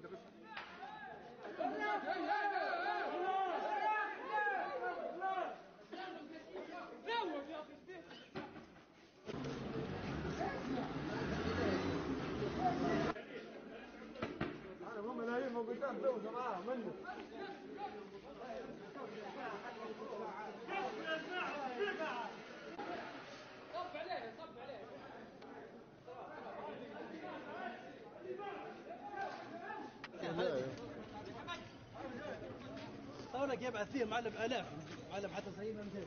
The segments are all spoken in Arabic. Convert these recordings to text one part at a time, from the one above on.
مدرسه أنا هم لا يفهم قدام زوجه معاها منه. طولك يبعث فيه معلم آلاف معلم حتى سيدنا 200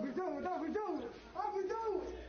We do it, no, we do it, we do it.